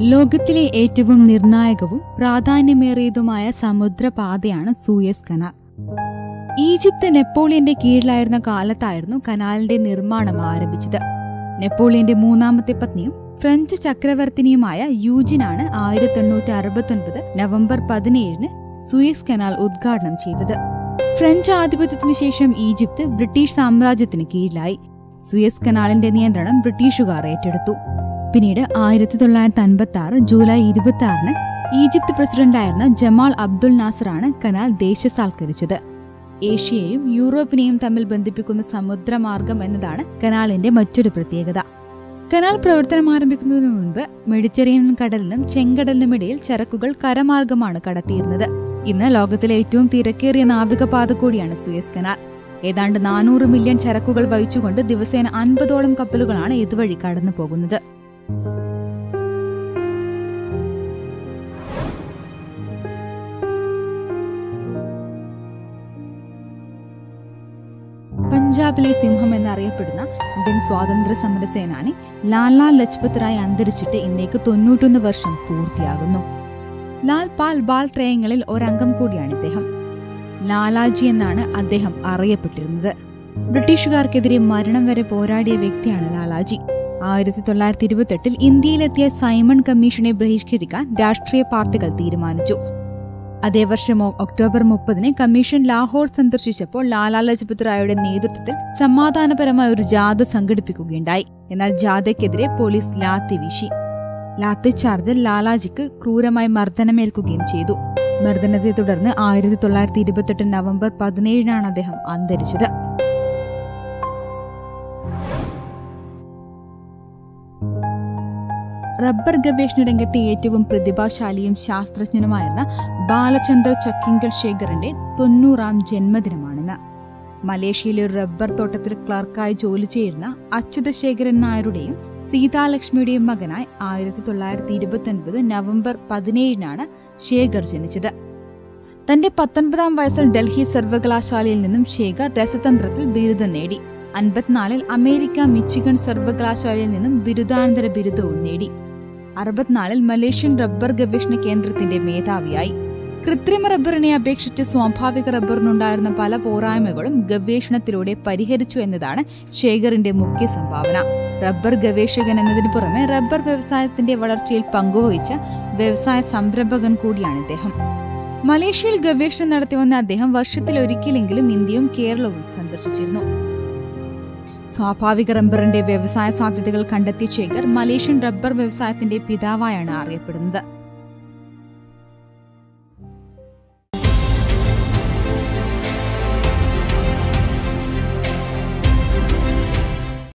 ലോകത്തിലെ ഏറ്റവും നിർണായകവും പ്രാധാന്യമേറിയതുമായ സമുദ്രപാതയാണ് സൂയസ് കനാൽ. ഈജിപ്ത് നെപ്പോളിയന്റെ കീഴിലായിരുന്ന കാലത്തായിരുന്നു കനാലിന്റെ നിർമ്മാണം ആരംഭിച്ചത്. നെപ്പോളിയന്റെ മൂന്നാമത്തെ പത്നിയും ഫ്രഞ്ച് ചക്രവർത്തിനിയുമായ യൂജിനാണ് ആയിരത്തി എണ്ണൂറ്റി അറുപത്തൊൻപത് നവംബർ പതിനേഴിന് സൂയസ് കനാൽ ഉദ്ഘാടനം ചെയ്തത്. ഫ്രഞ്ച് ആധിപത്യത്തിനു ശേഷം ഈജിപ്ത് ബ്രിട്ടീഷ് സാമ്രാജ്യത്തിന് കീഴിലായി. സുയസ് കനാലിന്റെ നിയന്ത്രണം ബ്രിട്ടീഷുകാർ ഏറ്റെടുത്തു. പിന്നീട് ആയിരത്തി തൊള്ളായിരത്തി അൻപത്തി ആറ് ജൂലൈ ഇരുപത്തി ആറിന് ഈജിപ്ത് പ്രസിഡന്റായിരുന്ന ജമാൽ അബ്ദുൽ നാസറാണ് കനാൽ ദേശസാൽക്കരിച്ചത്. ഏഷ്യയെയും യൂറോപ്പിനെയും തമ്മിൽ ബന്ധിപ്പിക്കുന്ന സമുദ്രമാർഗം എന്നതാണ് കനാലിന്റെ മറ്റൊരു പ്രത്യേകത. കനാൽ പ്രവർത്തനം ആരംഭിക്കുന്നതിനു മുൻപ് മെഡിറ്ററേനിയൻ കടലിനും ചെങ്കടലിനും ഇടയിൽ ചരക്കുകൾ കരമാർഗമാണ് കടത്തിയിരുന്നത്. ഇന്ന് ലോകത്തിലെ ഏറ്റവും തിരക്കേറിയ നാവികപാത കൂടിയാണ് സുയസ് കനാൽ. ഏതാണ്ട് നാനൂറ് മില്യൺ ചരക്കുകൾ വഹിച്ചുകൊണ്ട് ദിവസേന അൻപതോളം കപ്പലുകളാണ് ഇതുവഴി കടന്നു പോകുന്നത് പഞ്ചാബിലെ സിംഹം എന്നറിയപ്പെടുന്ന ഇന്ത്യൻ സ്വാതന്ത്ര്യ സമര സേനാനി ലാലാ ലജ്പത് റായ് അന്തരിച്ചിട്ട് ഇന്നേക്ക് തൊണ്ണൂറ്റൊന്ന് വർഷം പൂർത്തിയാകുന്നു. ലാൽ പാൽ ബാൽ ത്രയങ്ങളിൽ ഒരംഗം കൂടിയാണ് ഇദ്ദേഹം. ലാലാജി എന്നാണ് അദ്ദേഹം അറിയപ്പെട്ടിരുന്നത്. ബ്രിട്ടീഷുകാർക്കെതിരെ മരണം വരെ പോരാടിയ വ്യക്തിയാണ് ലാലാജി. ആയിരത്തി തൊള്ളായിരത്തി ഇരുപത്തെട്ടിൽ ഇന്ത്യയിലെത്തിയ സൈമൺ കമ്മീഷനെ ബഹിഷ്കരിക്കാൻ രാഷ്ട്രീയ പാർട്ടികൾ തീരുമാനിച്ചു. അതേ വർഷം ഒക്ടോബർ മുപ്പതിന് കമ്മീഷൻ ലാഹോർ സന്ദർശിച്ചപ്പോൾ ലാലാ ലജ്പത് റായുടെ നേതൃത്വത്തിൽ സമാധാനപരമായ ഒരു ജാഥ സംഘടിപ്പിക്കുകയുണ്ടായി. എന്നാൽ ജാഥയ്ക്കെതിരെ പോലീസ് ലാത്തി വീശി. ലാത്തി ചാർജിൽ ലാലാജിക്ക് ക്രൂരമായി മർദ്ദനമേൽക്കുകയും ചെയ്തു. മർദ്ദനത്തെ തുടർന്ന് ആയിരത്തി തൊള്ളായിരത്തി ഇരുപത്തെട്ട് നവംബർ പതിനേഴിനാണ് അദ്ദേഹം അന്തരിച്ചത്. റബ്ബർ ഗവേഷണ രംഗത്തെ ഏറ്റവും പ്രതിഭാശാലിയും ശാസ്ത്രജ്ഞനുമായിരുന്ന ബാലചന്ദ്ര ചക്കിങ്കൽ ശേഖറിന്റെ തൊണ്ണൂറാം ജന്മദിനമാണിന്ന്. മലേഷ്യയിലെ റബ്ബർ തോട്ടത്തിൽ ക്ലർക്കായി ജോലി ചെയ്യുന്ന അച്യുതശേഖരൻ നായരുടെയും സീതാലക്ഷ്മിയുടെയും മകനായി ആയിരത്തി തൊള്ളായിരത്തി ഇരുപത്തി നവംബർ പതിനേഴിനാണ് ശേഖർ ജനിച്ചത്. തന്റെ പത്തൊൻപതാം വയസ്സിൽ ഡൽഹി സർവകലാശാലയിൽ നിന്നും ശേഖർ രസതന്ത്രത്തിൽ ബിരുദം നേടി. അൻപത്തിനാലിൽ അമേരിക്ക മിച്ചിഗൺ സർവകലാശാലയിൽ നിന്നും ബിരുദാനന്തര ബിരുദവും നേടി. അറുപത്തിനാലിൽ മലേഷ്യൻ റബ്ബർ ഗവേഷണ കേന്ദ്രത്തിന്റെ മേധാവിയായി. കൃത്രിമ റബ്ബറിനെ അപേക്ഷിച്ച് സ്വാഭാവിക റബ്ബറിനുണ്ടായിരുന്ന പല പോരായ്മകളും ഗവേഷണത്തിലൂടെ പരിഹരിച്ചു എന്നതാണ് ശേഖറിന്റെ മുഖ്യ സംഭാവന. റബ്ബർ ഗവേഷകൻ എന്നതിനു പുറമെ റബ്ബർ വ്യവസായത്തിന്റെ വളർച്ചയിൽ പങ്കുവഹിച്ച വ്യവസായ സംരംഭകൻ കൂടിയാണ് ഇദ്ദേഹം. മലേഷ്യയിൽ ഗവേഷണം നടത്തിവന്ന അദ്ദേഹം വർഷത്തിൽ ഒരിക്കലെങ്കിലും ഇന്ത്യയും കേരളവും സന്ദർശിച്ചിരുന്നു. സ്വാഭാവിക റബ്ബറിന്റെ വ്യവസായ സാധ്യതകൾ കണ്ടെത്തിയ ശേഖർ മലേഷ്യൻ റബ്ബർ വ്യവസായത്തിന്റെ പിതാവായാണ് അറിയപ്പെടുന്നത്.